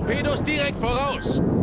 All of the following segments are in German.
Torpedos direkt voraus!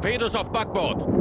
Torpedos auf Backbord!